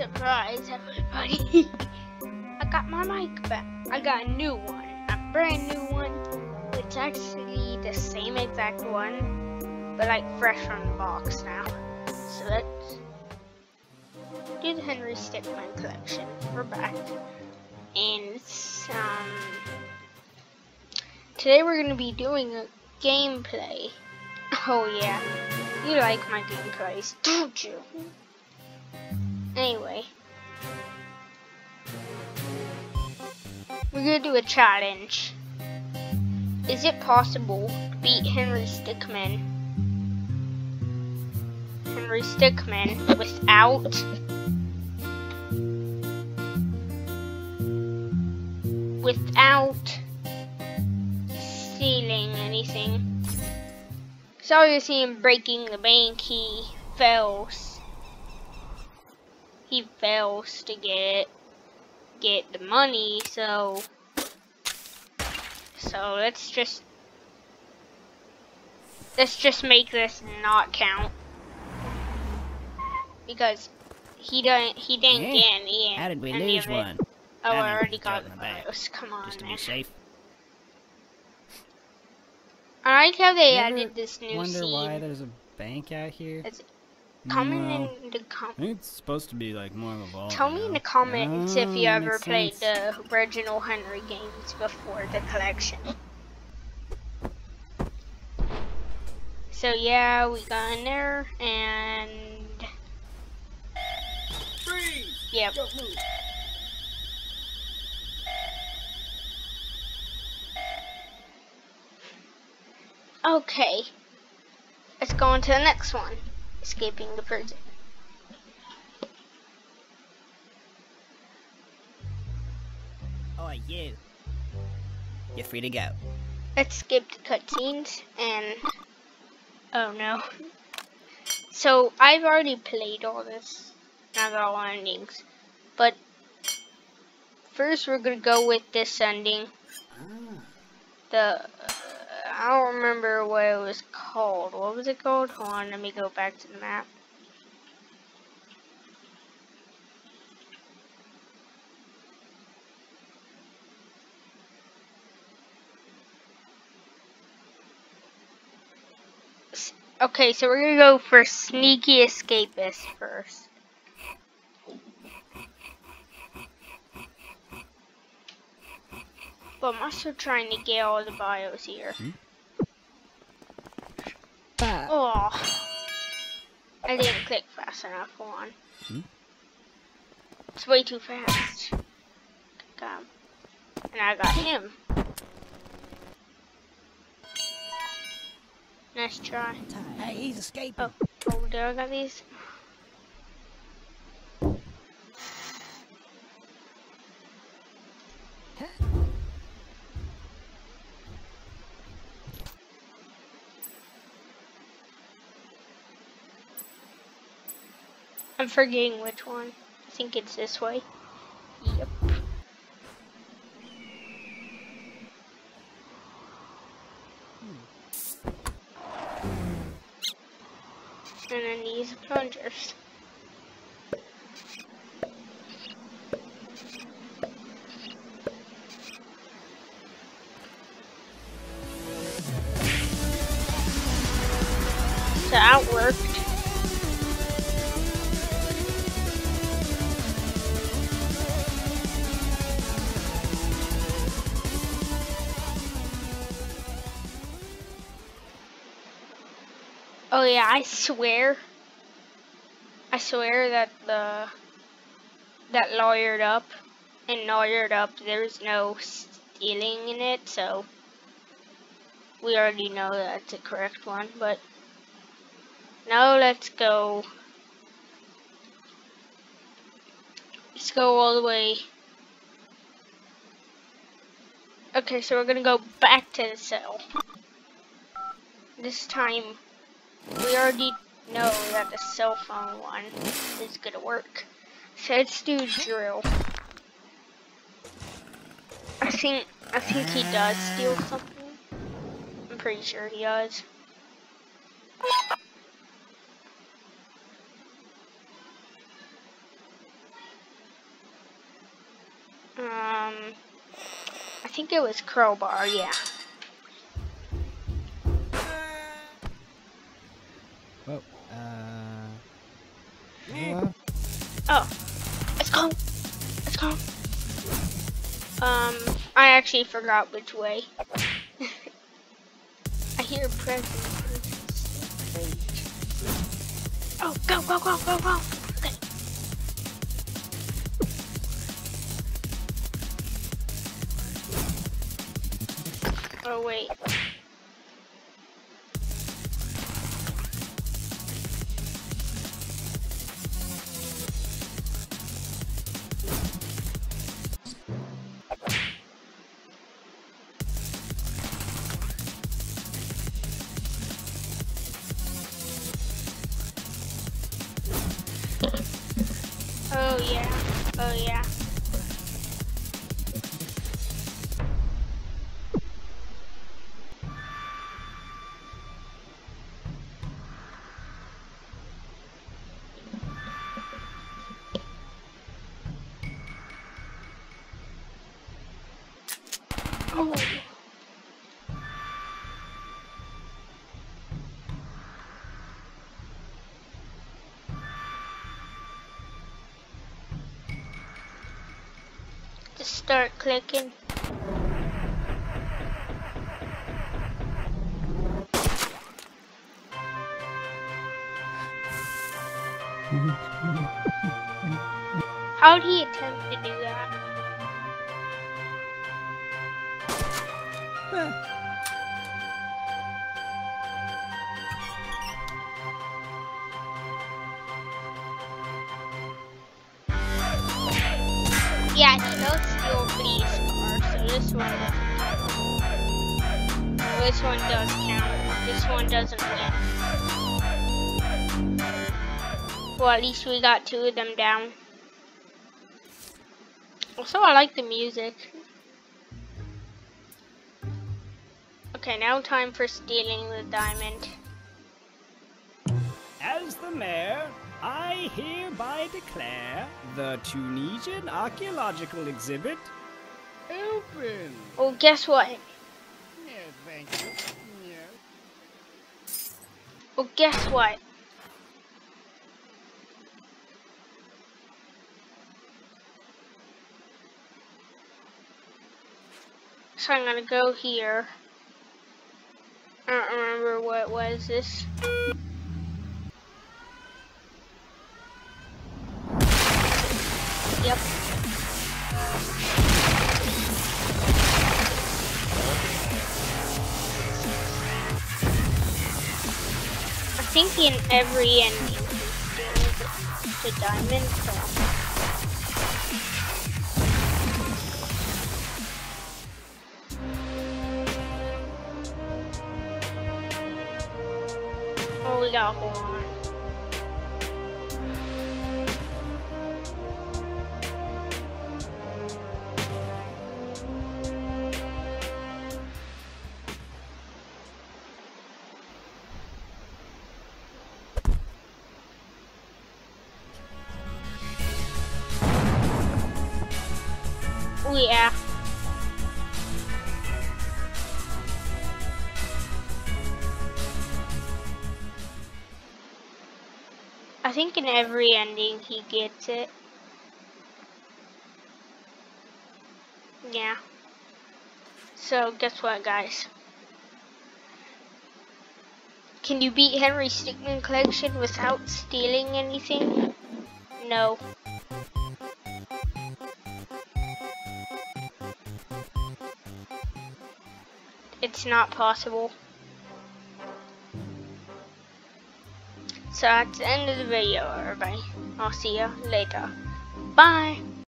Surprise, everybody. I got my mic back. I got a new one. A brand new one. It's actually the same exact one, but like fresh from the box now. So let's do the Henry Stickmin collection. We're back. And um, today we're going to be doing a gameplay. Oh yeah, you like my gameplays, don't you? Anyway. We're gonna do a challenge. Is it possible to beat Henry Stickmin? Henry Stickmin without without stealing anything. So you see him breaking the bank, he fails. He fails to get get the money, so so let's just let's just make this not count because he didn't he didn't Yeah. get any. How did we lose one? Oh, I I already got the bios. Come on, Just to man. be safe. I like how they You ever added this new Wonder why there's a bank out here? It's Comment Well, in the com I think it's supposed to be like more of a vault. Tell you me in the comments if you Ah, ever played sense. the original Henry games before the collection. So yeah, we got in there and yep. Okay, let's go on to the next one. Escaping the prison. Oh, you. You're free to go. Let's skip the cutscenes and oh no. So I've already played all this. Not all endings, but first we're gonna go with this ending. The uh, I don't remember what it was called. What was it called? Hold on, let me go back to the map. Okay, so we're gonna go for sneaky escapist first. But I'm also trying to get all the bios here. Oh, I didn't click fast enough. Hold on. Hmm? It's way too fast. Got him. And I got him. Nice try. Hey, he's escaping. Oh, oh, there I got these. I'm forgetting which one. I think it's this way. Yep. Hmm. And then these plungers. So that worked. Oh yeah, I swear. I swear that the that lawyered up and lawyered up there's no stealing in it, so we already know that's the correct one, but now let's go let's go all the way Okay, so we're gonna go back to the cell. This time we already know that the cell phone one is gonna work. So let's do drill. I think I think he does steal uh. something. I'm pretty sure he does. Um I think it was crowbar, yeah. I actually forgot which way. I hear presents. Oh, go, go, go, go, go. Okay. Oh, wait. Oh yeah. Oh. Start clicking. How would he attempt to do that? Yeah, this one does count. This one doesn't win. Well, at least we got two of them down. Also, I like the music. Okay, now time for stealing the diamond. As the mayor, I hereby declare the Tunisian archaeological exhibit open. Oh, guess what? Thank you. Yes. Oh, guess what? So I'm gonna go here. I don't remember what was this. Think in every ending the diamond. So. Oh, we got one. Yeah. I think in every ending he gets it. Yeah. So guess what guys? Can you beat Henry Stickmin collection without stealing anything? No. It's not possible. So that's the end of the video, everybody. I'll see you later. Bye.